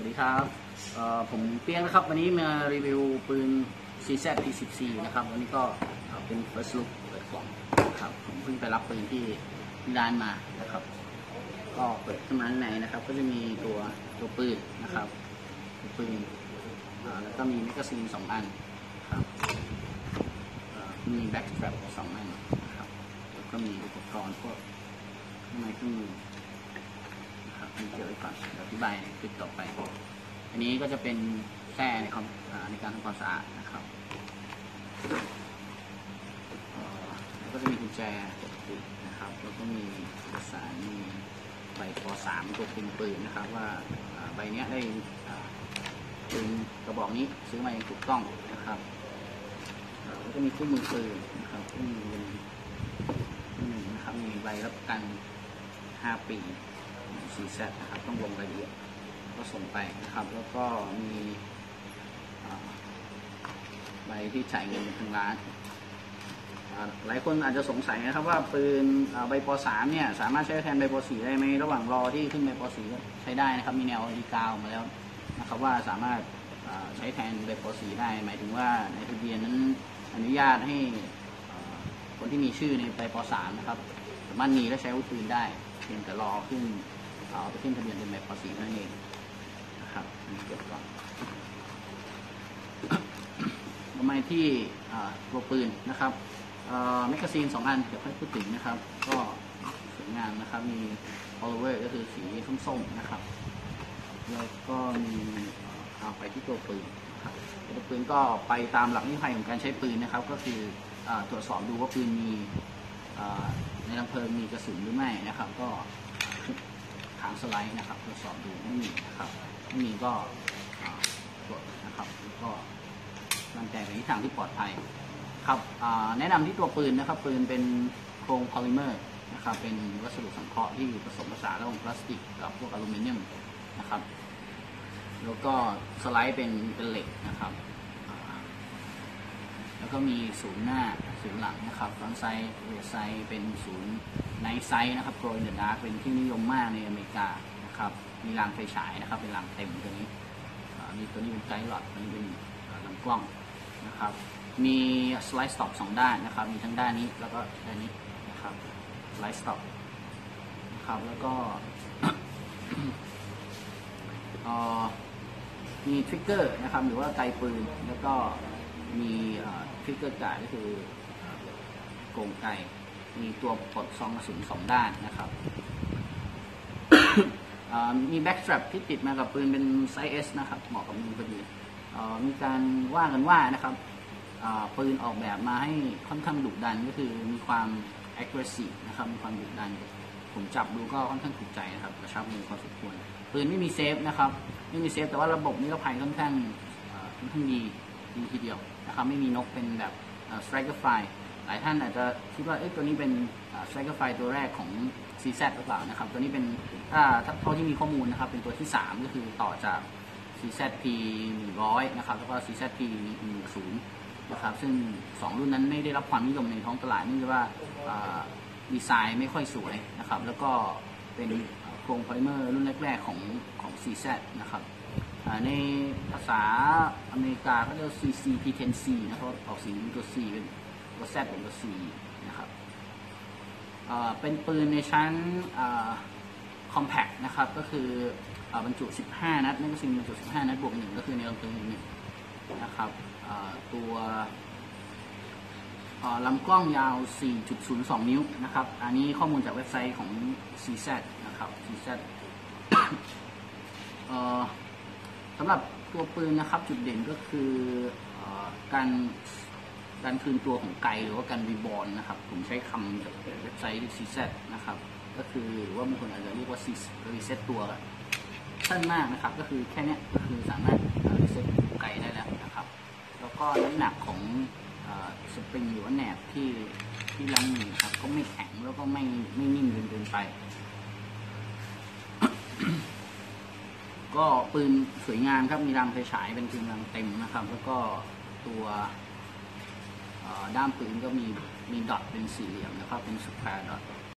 วัสดีครับผมเปียงนะครับ วันนี้มารีวิวปืน CZ P-10 นะครับ วันนี้ก็เป็น first look เปิดกล่องนะครับ ผมเพิ่งไปรับปืนที่ร้านมานะครับ ก็เปิดขึ้นมาข้างในนะครับ ก็จะมีตัวตัวปืนนะครับตัวปืนแล้วก็มี magazine สองอันครับมี backstrap สองอันนะครับแล้วก็มีอุปกรณ์พวกข้างในเครื่องมือ มีเกี่ยวไว้ก่อนเดี๋ยวอธิบายคลิปต่อไป อันนี้ก็จะเป็นแค่ในความในการทำความสะอาดนะครับแล้วก็จะมีกุญแจปกตินะครับ แล้วก็มีเอกสารมีใบป .3 ตัวเป็นปืนนะครับ ว่าใบเนี้ยได้ปืนกระบอกนี้ซื้อมาอย่างถูกต้องนะครับแล้วก็มีคู่มือปืนนะครับคู่มือเป็นคู่มือนะครับมีใบรับประกัน5ปี ซีแซนะครับ ต้องลงรายละเอียดก็ส่งไปนะครับ แล้วก็มีใบที่จ่ายเงินทางร้านอ่าหลายคนอาจจะสงสัยนะครับว่าปืนใบป .3 เนี่ยสามารถใช้แทนใบป .4 ได้ไหมระหว่างรอที่ขึ้นใบป .4 ก็ใช้ได้นะครับ มีแนวดีกาวมาแล้วนะครับว่าสามารถใช้แทนใบป .4 ได้ หมายถึงว่าในทะเบียนนั้นอนุญาตให้คนที่มีชื่อในใบป .3 นะครับ สามารถมีและใช้อาวุธปืนได้ เพียงแต่รอขึ้น เอาไปขึ้นทะเบียนเป็นแบบภาษีนั้นเองนะครับอันนี้เก็บก่อนทำไมที่ตัวปืนนะครับแมกกาซีนสองอันเดี๋ยวค่อยพูดถึงนะครับ ก็สวยงามนะครับ มี follower ก็คือสีส้มๆนะครับ แล้วก็มีเอาไปที่ตัวปืนครับตัวปืนก็ไปตามหลักนิภัยของการใช้ปืนนะครับ ก็คืออตรวจสอบดูว่าปืนมีในลำเพลิงมีกระสุนหรือไม่นะครับ ก็ ถางสไลด์นะครับตรวจสอบดูไม่มีนะครับไม่มีก็อ่ากดนะครับแล้วก็มั่นใจไปที่ทางที่ปลอดภัยครับแนะนำที่ตัวปืนนะครับ ปืนเป็นโครงพอลิเมอร์นะครับเป็นวัสดุสังเคราะห์ที่ผสมผสานระหว่างพลาสติกกับพวกอลูมิเนียมนะครับแล้วก็สไลด์เป็นเป็นเหล็กนะครับ แล้วก็มีศูนย์หน้า ศูนย์หลังนะครับฟรอนไซด์เรไซด์เป็นศูนย์ไนไซด์นะครับโปรอินเดอร์ดาร์เป็นที่นิยมมากในอเมริกานะครับมีรางไฟฉายนะครับเป็นรางเต็มตัวนี้มีตัวนี้เป็นไกด์หลอดตัวนี้เป็นลำกล้องนะครับมี slide stop สองด้านนะครับมีทั้งด้านนี้แล้วก็ด้านนี้นะครับ slide stop นะครับแล้วก็อ่อมี trigger นะครับหรือว่าไกปืนแล้วก็มี trigger guard ก็คือ กรงไกมีตัวปลดซองกระสุนสองด้านนะครับ มี backstrap ที่ติดมากับปืนเป็นไซส์ S นะครับ เหมาะกับมือพอดีมีการว่ากันว่านะครับปืนออกแบบมาให้ค่อนข้างดุดันก็คือมีความ aggressive นะครับ มีความดุดัน ผมจับดูก็ค่อนข้างถูกใจนะครับกระชับมือพอสมควร ปืนไม่มี safe นะครับ ไม่มี safe แต่ว่าระบบนิรภัยค่อนข้างค่อนข้างดีดีทีเดียวนะครับ ไม่มีนกเป็นแบบ striker fire หลายท่านอาจจะคิดว่าตัวนี้เป็น striker fire ตัวแรกของ CZ หรือเปล่านะครับ ตัวนี้เป็นถ้าเท่าที่มีข้อมูลนะครับ เป็นตัวที่ 3 ก็คือต่อจาก CZP 100 นะครับ แล้วก็ CZP 10 นะครับ ซึ่ง 2 รุ่นนั้นไม่ได้รับความนิยมในท้องตลาดเนื่องจากว่าดีไซน์ไม่ค่อยสวยนะครับ แล้วก็เป็นโครงโพลิเมอร์รุ่นแรกๆของของ CZ นะครับในภาษาอเมริกาเขาเรียก CCP10C นะครับออกเสียงเป็นตัว C เป็น ตัว Z เป็นตัว C นะครับเป็นปืนในชั้น compact นะครับ ก็คืออบรรจุ 15 นัด magazine บรรจุ 15 นัดบวกหนึ่งก็คือในลำปืนหนึ่งนะครับตัวลำกล้องยาว 4.02 นิ้วนะครับ อันนี้ข้อมูลจากเว็บไซต์ของ CZ นะครับ CZ เออสำหรับตัวปืนนะครับจุดเด่นก็คืออการ การคืนตัวของไกหรือว่าการ rebound นะครับ ผมใช้คำจากเว็บไซต์ CZ นะครับ ก็คือหรือว่าบางคนอาจจะเรียกว่า reset ตัวสั้นมากนะครับ ก็คือแค่เนี้ยก็คือสามารถ reset ไกได้แล้วนะครับ แล้วก็น้ำหนักของสปริงหรือว่าแหนบที่ที่ลังมือครับก็ไม่แข็งแล้วก็ไม่ไม่นิ่มจนเกินไป ก็ปืนสวยงามครับมีรางไฟฉายเป็นปืนรางเต็มนะครับ แล้วก็ตัว ด้ามปืนก็มีมีดอทเป็นสี่เหลี่ยมนะครับเป็นสแควร์ dot